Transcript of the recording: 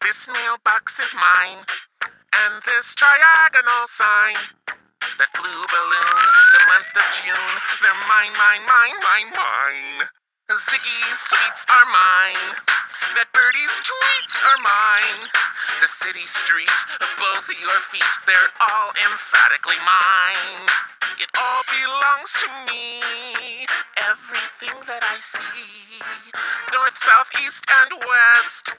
This mailbox is mine. And this triagonal sign. That blue balloon, the month of June. They're mine, mine, mine, mine, mine. Ziggy's sweets are mine. That birdie's tweets are mine. The city street, both of your feet, they're all emphatically mine. It all belongs to me. Everything that I see. North, south, east, and west.